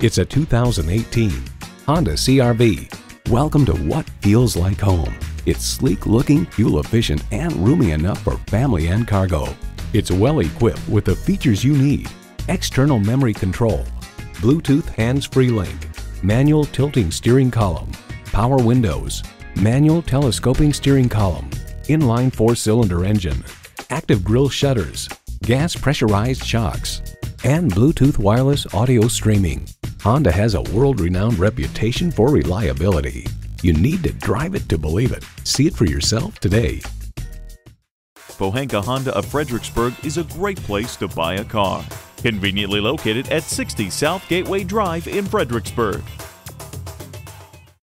It's a 2018 Honda CRV. Welcome to what feels like home. It's sleek looking, fuel efficient, and roomy enough for family and cargo. It's well equipped with the features you need. External memory control, Bluetooth hands-free link, manual tilting steering column, power windows, manual telescoping steering column, inline four-cylinder engine, active grille shutters, gas pressurized shocks, and Bluetooth wireless audio streaming. Honda has a world-renowned reputation for reliability. You need to drive it to believe it. See it for yourself today. Pohanka Honda of Fredericksburg is a great place to buy a car. Conveniently located at 60 South Gateway Drive in Fredericksburg.